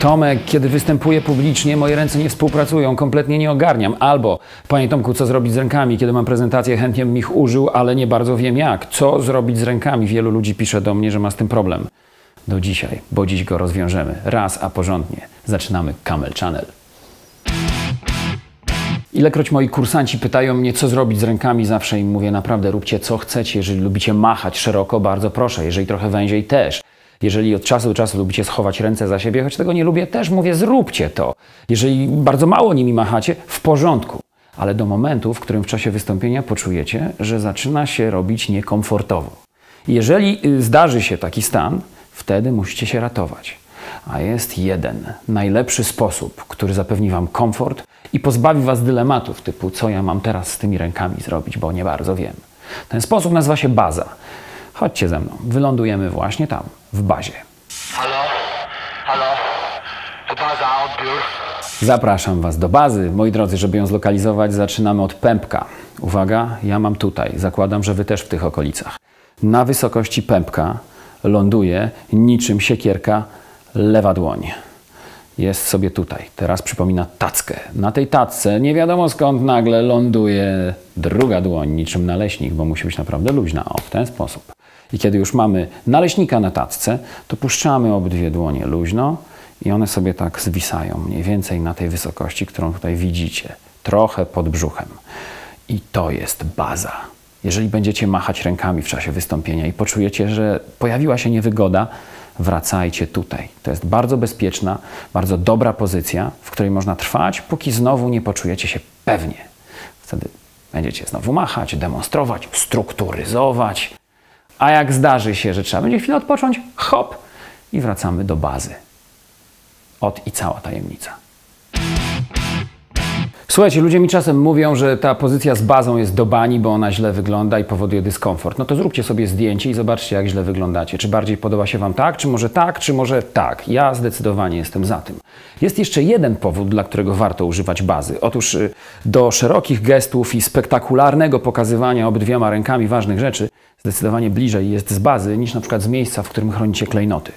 Tomek, kiedy występuję publicznie, moje ręce nie współpracują, kompletnie nie ogarniam. Albo, panie Tomku, co zrobić z rękami? Kiedy mam prezentację, chętnie bym ich użył, ale nie bardzo wiem jak. Co zrobić z rękami? Wielu ludzi pisze do mnie, że ma z tym problem. Do dzisiaj, bo dziś go rozwiążemy. Raz, a porządnie. Zaczynamy Camel Channel. Ilekroć moi kursanci pytają mnie, co zrobić z rękami, zawsze im mówię, naprawdę róbcie co chcecie. Jeżeli lubicie machać szeroko, bardzo proszę. Jeżeli trochę węziej, też. Jeżeli od czasu do czasu lubicie schować ręce za siebie, choć tego nie lubię, też mówię, zróbcie to. Jeżeli bardzo mało nimi machacie, w porządku. Ale do momentu, w którym w czasie wystąpienia poczujecie, że zaczyna się robić niekomfortowo. Jeżeli y, zdarzy się taki stan, wtedy musicie się ratować. A jest jeden, najlepszy sposób, który zapewni Wam komfort i pozbawi Was dylematów typu, co ja mam teraz z tymi rękami zrobić, bo nie bardzo wiem. Ten sposób nazywa się baza. Chodźcie ze mną, wylądujemy właśnie tam, w bazie. Halo? Halo? To baza, odbiór. Zapraszam Was do bazy. Moi drodzy, żeby ją zlokalizować, zaczynamy od pępka. Uwaga, ja mam tutaj, zakładam, że Wy też w tych okolicach. Na wysokości pępka ląduje niczym siekierka lewa dłoń. Jest sobie tutaj. Teraz przypomina tackę. Na tej tacce nie wiadomo skąd nagle ląduje druga dłoń, niczym naleśnik, bo musi być naprawdę luźna. O, w ten sposób. I kiedy już mamy naleśnika na tacce, to puszczamy obydwie dłonie luźno i one sobie tak zwisają, mniej więcej na tej wysokości, którą tutaj widzicie, trochę pod brzuchem. I to jest baza. Jeżeli będziecie machać rękami w czasie wystąpienia i poczujecie, że pojawiła się niewygoda, wracajcie tutaj. To jest bardzo bezpieczna, bardzo dobra pozycja, w której można trwać, póki znowu nie poczujecie się pewnie. Wtedy będziecie znowu machać, demonstrować, strukturyzować. A jak zdarzy się, że trzeba będzie chwilę odpocząć, hop i wracamy do bazy. Od i cała tajemnica. Słuchajcie, ludzie mi czasem mówią, że ta pozycja z bazą jest do bani, bo ona źle wygląda i powoduje dyskomfort. No to zróbcie sobie zdjęcie i zobaczcie, jak źle wyglądacie. Czy bardziej podoba się Wam tak, czy może tak, czy może tak. Ja zdecydowanie jestem za tym. Jest jeszcze jeden powód, dla którego warto używać bazy. Otóż y, do szerokich gestów i spektakularnego pokazywania obydwiema rękami ważnych rzeczy zdecydowanie bliżej jest z bazy niż na przykład z miejsca, w którym chronicie klejnoty.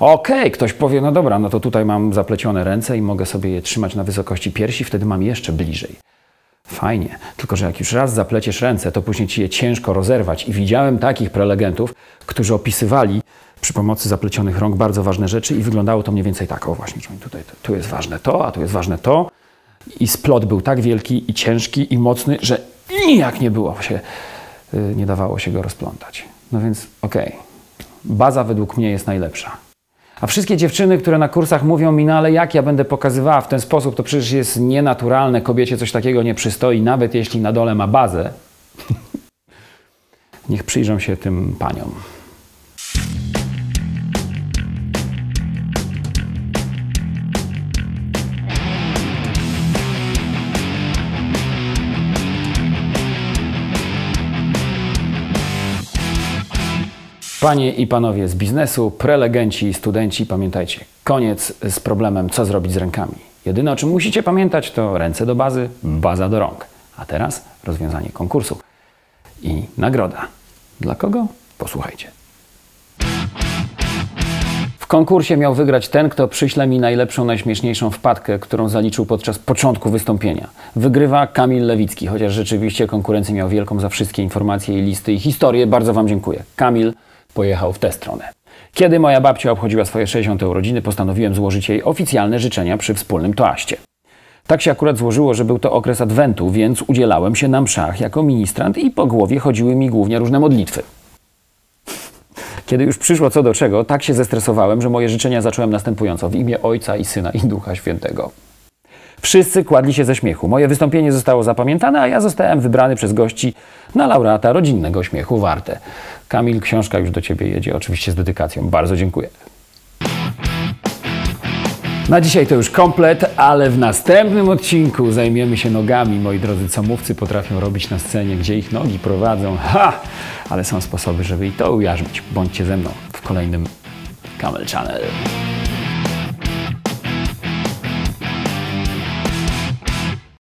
Okej, okay, ktoś powie, no dobra, no to tutaj mam zaplecione ręce i mogę sobie je trzymać na wysokości piersi, wtedy mam jeszcze bliżej. Fajnie, tylko że jak już raz zapleciesz ręce, to później ci je ciężko rozerwać. I widziałem takich prelegentów, którzy opisywali przy pomocy zaplecionych rąk bardzo ważne rzeczy i wyglądało to mniej więcej tak. O właśnie, tutaj tu jest ważne to, a tu jest ważne to. I splot był tak wielki i ciężki i mocny, że nijak nie było się, y, nie dawało się go rozplątać. No więc okej, okay. baza według mnie jest najlepsza. A wszystkie dziewczyny, które na kursach mówią mi, no ale jak ja będę pokazywała w ten sposób, to przecież jest nienaturalne, kobiecie coś takiego nie przystoi, nawet jeśli na dole ma bazę. Niech przyjrzą się tym paniom. Panie i panowie z biznesu, prelegenci i studenci, pamiętajcie, koniec z problemem, co zrobić z rękami. Jedyne o czym musicie pamiętać to ręce do bazy, baza do rąk. A teraz rozwiązanie konkursu i nagroda. Dla kogo? Posłuchajcie. W konkursie miał wygrać ten, kto przyśle mi najlepszą, najśmieszniejszą wpadkę, którą zaliczył podczas początku wystąpienia. Wygrywa Kamil Lewicki, chociaż rzeczywiście konkurencji miał wielką za wszystkie informacje i listy i historie. Bardzo Wam dziękuję. Kamil pojechał w tę stronę. Kiedy moja babcia obchodziła swoje 60. urodziny, postanowiłem złożyć jej oficjalne życzenia przy wspólnym toaście. Tak się akurat złożyło, że był to okres adwentu, więc udzielałem się na mszach jako ministrant i po głowie chodziły mi głównie różne modlitwy. Kiedy już przyszło co do czego, tak się zestresowałem, że moje życzenia zacząłem następująco w imię Ojca i Syna i Ducha Świętego. Wszyscy kładli się ze śmiechu. Moje wystąpienie zostało zapamiętane, a ja zostałem wybrany przez gości na laureata rodzinnego śmiechu warte. Kamil, książka już do Ciebie jedzie, oczywiście z dedykacją. Bardzo dziękuję. Na dzisiaj to już komplet, ale w następnym odcinku zajmiemy się nogami. Moi drodzy, co mówcy potrafią robić na scenie, gdzie ich nogi prowadzą. Ha! Ale są sposoby, żeby i to ujarzmić. Bądźcie ze mną w kolejnym Camel Channel.